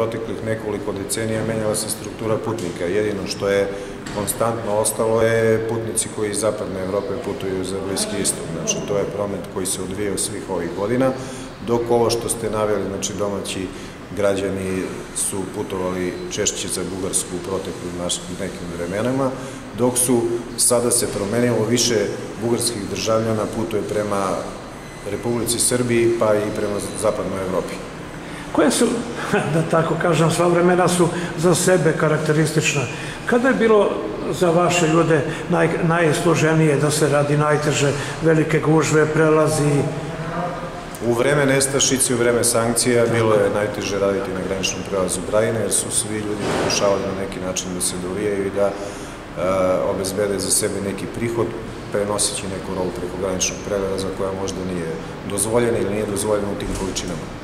proteklih nekoliko decenija menjala se struktura putnika. Jedino što je konstantno ostalo je putnici koji iz zapadne Evrope putuju za Bliski istok. Znači, to je promet koji se odvijao svih ovih godina, dok ovo što ste naveli, znači domaći građani su putovali češće za Bugarsku u proteklim našim nekim vremenama, dok su sada se promenilo više bugarskih državljana putuje prema Republici Srbiji pa i prema zapadnoj Evropi. Koje su, da tako kažem, sva vremena su za sebe karakteristična. Kada je bilo za vaše ljude naj, najsloženije da se radi najteže, velike gužve, prelazi, U vreme nestašice, u vreme sankcija bilo je najteže raditi na graničnom prelazu Brajine, jer su svi ljudi pokušavali na neki način da se dovijaju i da e, obezbede za sebe neki prihod, prenoseći neku robu preko graničnog prelaza koja možda nije dozvoljena ili nije dozvoljena u tim količinama.